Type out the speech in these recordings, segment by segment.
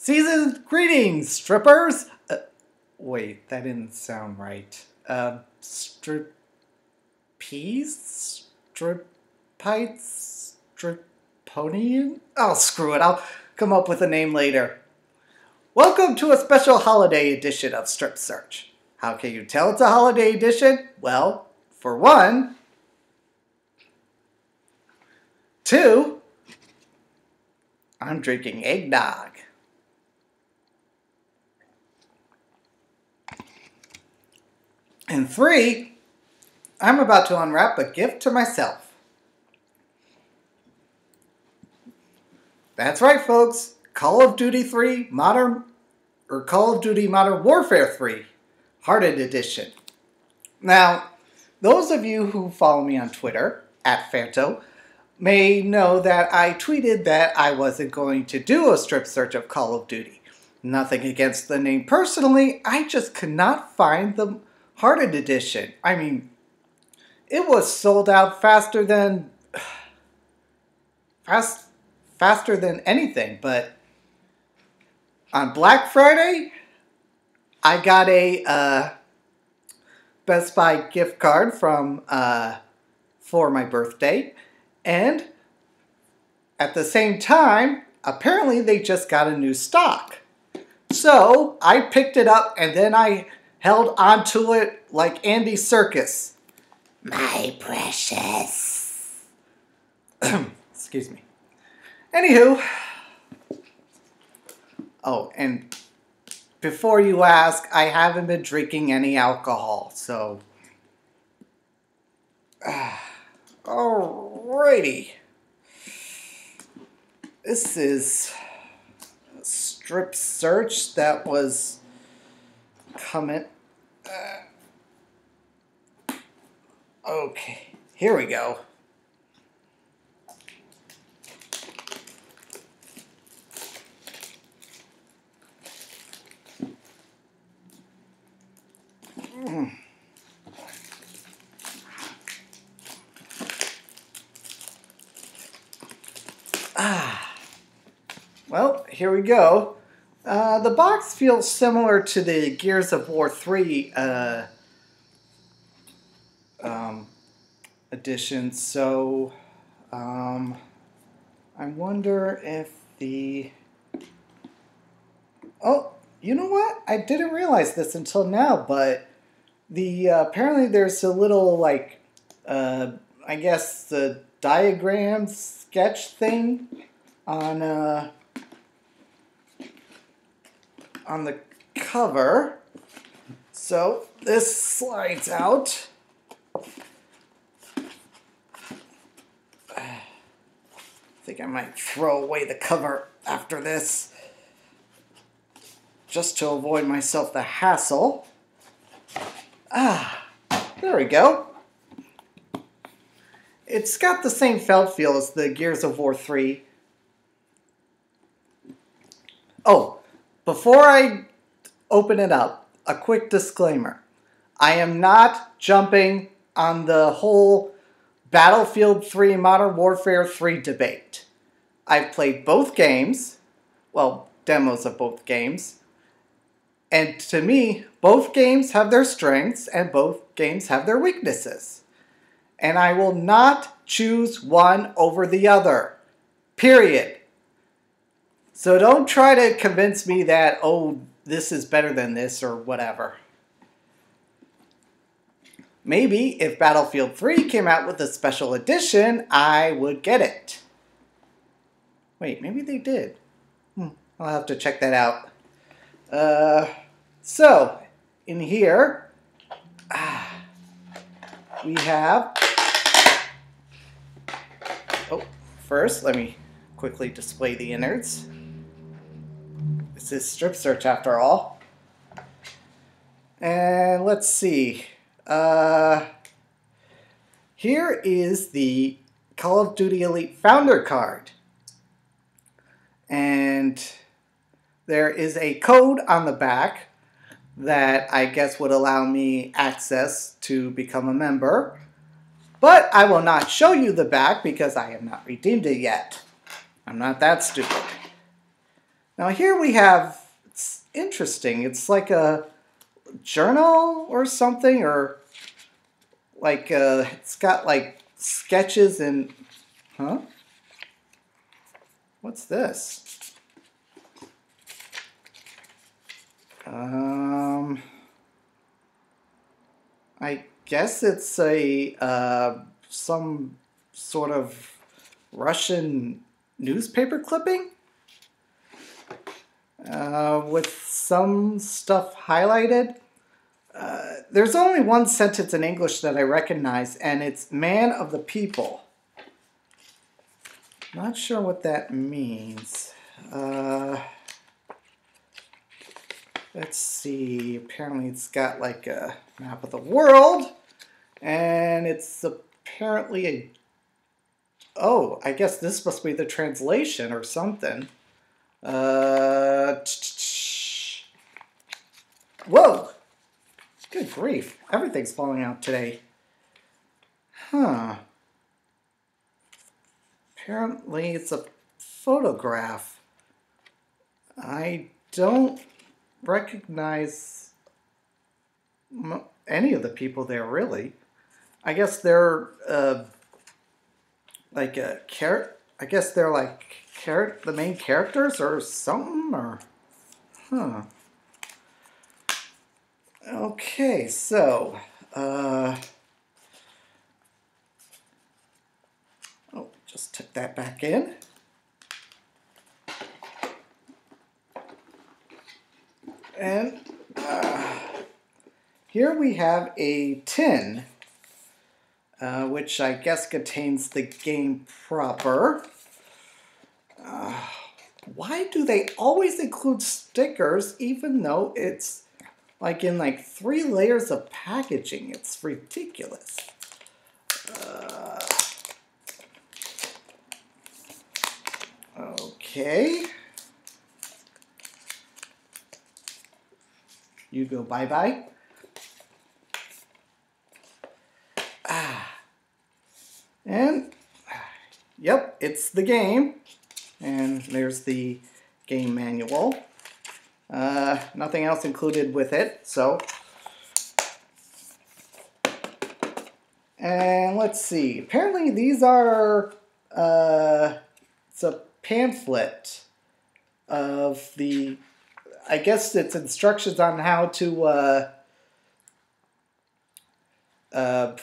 Season's greetings, strippers! Uh, wait, that didn't sound right. Uh, strip. Stripites? Striponian? Oh, screw it, I'll come up with a name later. Welcome to a special holiday edition of Strip Search. How can you tell it's a holiday edition? Well, for one, two, I'm drinking eggnog. And three, I'm about to unwrap a gift to myself. That's right, folks. Call of Duty 3 Modern or Call of Duty Modern Warfare 3 Hardened Edition. Now, those of you who follow me on Twitter at Phanto may know that I tweeted that I wasn't going to do a strip search of Call of Duty. Nothing against the name personally, I just could not find the Hardened Edition. I mean, it was sold out faster than fast faster than anything, but on Black Friday, I got a uh, Best Buy gift card from uh, for my birthday, and at the same time, apparently they just got a new stock. So I picked it up and then I held onto it like Andy Serkis. My precious. Excuse me. Anywho. Oh, and before you ask, I haven't been drinking any alcohol, so. Alrighty. This is a strip search that was coming. Uh, okay, here we go. Mm. Ah. Well, here we go. Uh, the box feels similar to the Gears of War 3 uh, um, edition, so um, I wonder if the... Oh, you know what? I didn't realize this until now, but the uh, apparently there's a little like uh, I guess the diagram sketch thing on uh, on the cover. So this slides out. I think I might throw away the cover after this just to avoid myself the hassle. Ah, there we go. It's got the same felt feel as the Gears of War 3. Oh, before I open it up, a quick disclaimer. I am not jumping on the whole Battlefield 3 Modern Warfare 3 debate. I've played both games, well, demos of both games, and to me, both games have their strengths and both games have their weaknesses. And I will not choose one over the other. Period. So don't try to convince me that, oh, this is better than this or whatever. Maybe if Battlefield 3 came out with a special edition, I would get it. Wait, maybe they did. Hmm, I'll have to check that out. Uh, so, in here, ah, we have, oh, first, let me quickly display the innards. This is strip search after all. And let's see. Uh, here is the Call of Duty Elite Founder card. And there is a code on the back that I guess would allow me access to become a member. But I will not show you the back because I have not redeemed it yet. I'm not that stupid. Now here we have, it's interesting. It's like a journal or something, or like uh, it's got like sketches and, huh? What's this? Um, I guess it's a uh, some sort of Russian newspaper clipping uh, with some stuff highlighted. Uh, there's only one sentence in English that I recognize, and it's man of the people. Not sure what that means. Uh, let's see. Apparently, it's got like a map of the world, and it's apparently a. Oh, I guess this must be the translation or something. Uh, whoa! Good grief. Everything's falling out today. Huh. Apparently it's a photograph. I don't recognize any of the people there, really. I guess they're, uh, like a character. I guess they're like char- the main characters or something, or huh. Okay, so uh, oh, just took that back in. And uh, here we have a tin, uh, which I guess contains the game proper. Uh, why do they always include stickers even though it's like in like three layers of packaging? It's ridiculous. Uh, okay. You go bye-bye. Ah. And, yep, it's the game. And there's the game manual. Uh, nothing else included with it, so. And let's see. Apparently these are, uh, it's a pamphlet of the, I guess it's instructions on how to, uh, uh,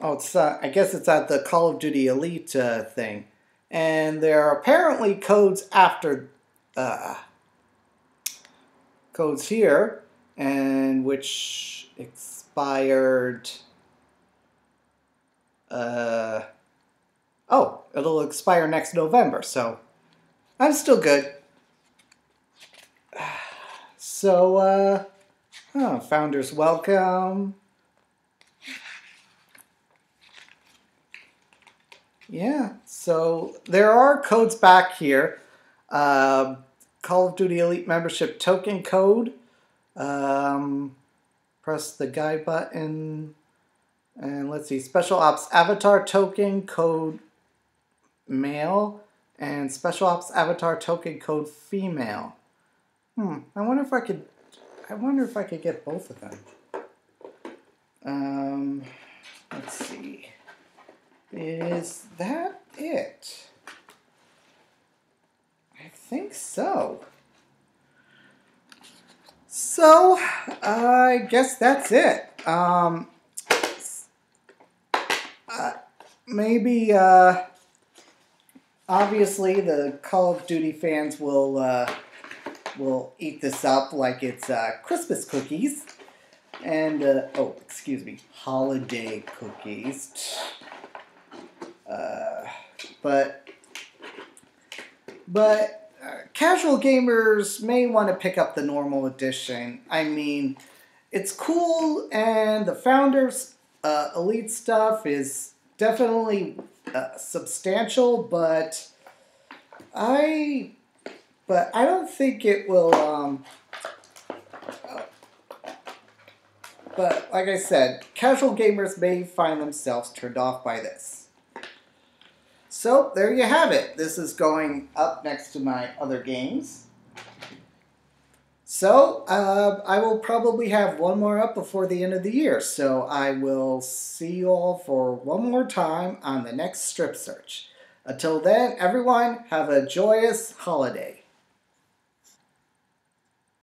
oh, it's, uh, I guess it's at the Call of Duty Elite uh, thing and there are apparently codes after uh, codes here, and which expired. Uh, oh, it'll expire next November, so I'm still good. So, uh, founders welcome. Yeah, so there are codes back here. Uh, Call of Duty Elite membership token code. Um, press the guide button. And let's see, Special Ops Avatar token code male and Special Ops Avatar token code female. Hmm, I wonder if I could, I wonder if I could get both of them. Um, let's see. Is that it? I think so. So, I guess that's it. Um, uh, maybe, uh, obviously, the Call of Duty fans will uh, will eat this up like it's uh, Christmas cookies, and uh, oh, excuse me, holiday cookies. Uh, but but uh, casual gamers may want to pick up the normal edition. I mean, it's cool, and the founders uh, elite stuff is definitely uh, substantial, but I but I don't think it will. Um, but like I said, casual gamers may find themselves turned off by this. So there you have it. This is going up next to my other games. So uh, I will probably have one more up before the end of the year. So I will see you all for one more time on the next strip search. Until then, everyone, have a joyous holiday.